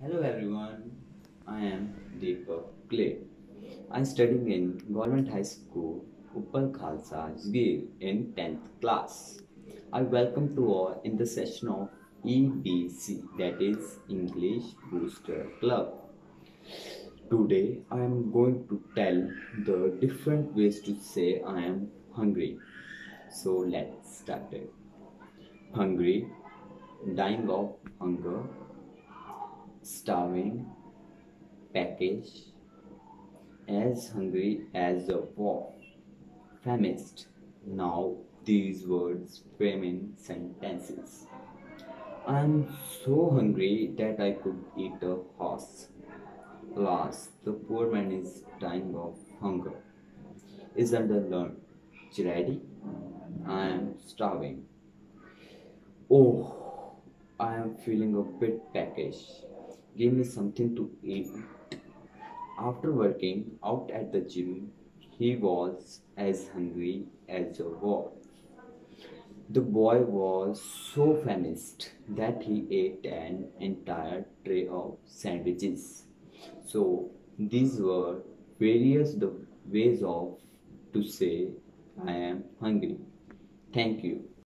Hello everyone, I am Deepak Clay. I am studying in Government High School, Uppal Khalsa, Jagir in 10th class. I welcome to all in the session of EBC that is English Booster Club. Today I am going to tell the different ways to say I am hungry. So let's start it. Hungry, dying of hunger, starving, peckish, as hungry as a wolf, famished. Now these words frame in sentences. I am so hungry that I could eat a horse. Alas, the poor man is dying of hunger. Isn't the lunch ready? I am starving. Oh, I am feeling a bit peckish. Give me something to eat. After working out at the gym, he was as hungry as a wolf. The boy was so famished that he ate an entire tray of sandwiches. So these were various the ways of to say I am hungry. Thank you.